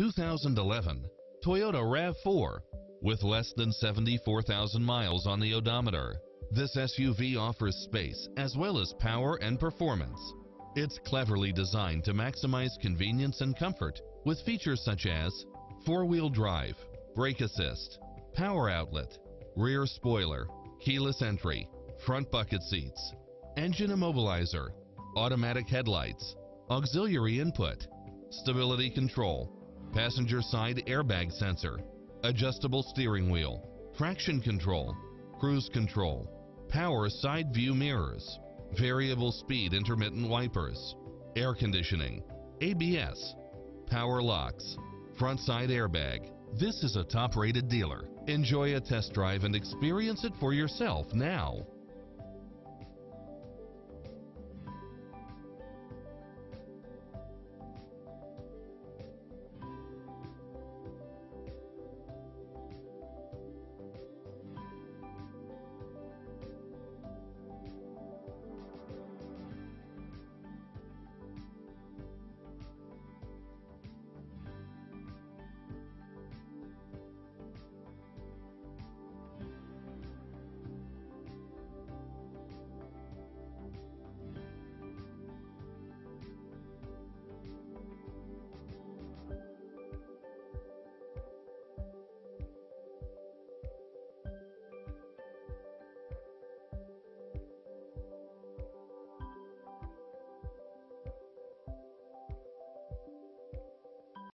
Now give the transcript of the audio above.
2011 Toyota RAV4 with less than 74,000 miles on the odometer. This SUV offers space as well as power and performance. It's cleverly designed to maximize convenience and comfort with features such as four-wheel drive, brake assist, power outlet, rear spoiler, keyless entry, front bucket seats, engine immobilizer, automatic headlights, auxiliary input, stability control, passenger side airbag sensor, adjustable steering wheel, traction control, cruise control, power side view mirrors, variable speed intermittent wipers, air conditioning, ABS, power locks, front side airbag. This is a top rated dealer. Enjoy a test drive and experience it for yourself now.